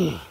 Ugh.